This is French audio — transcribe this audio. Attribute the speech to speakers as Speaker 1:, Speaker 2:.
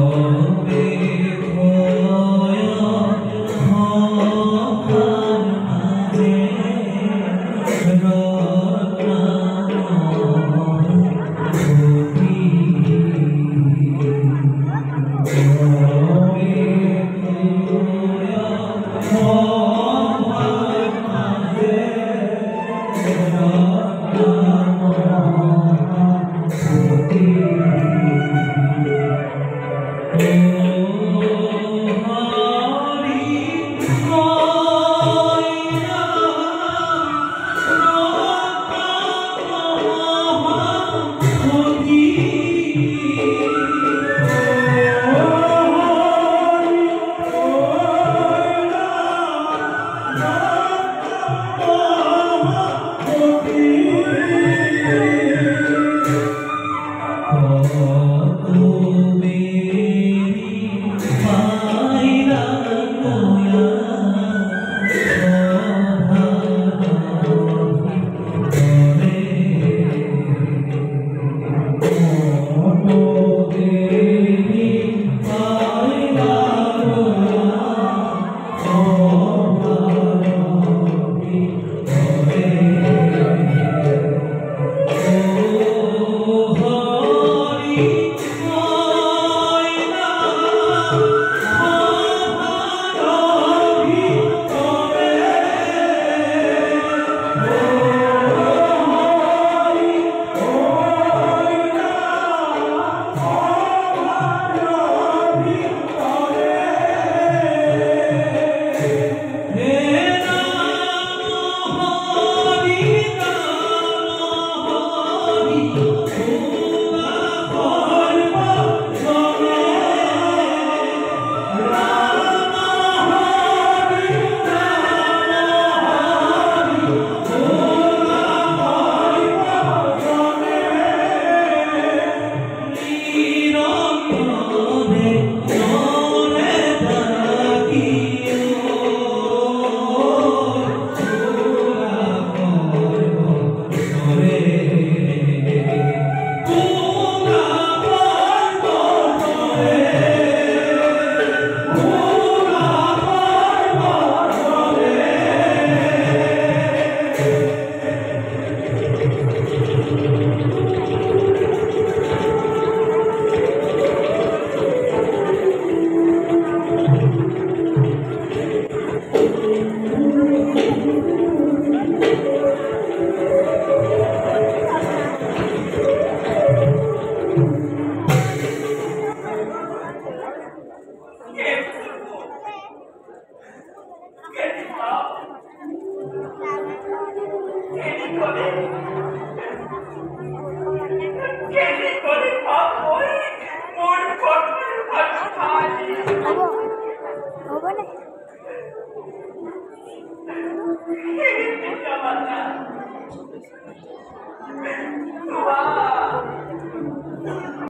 Speaker 1: Oh. love. Get it,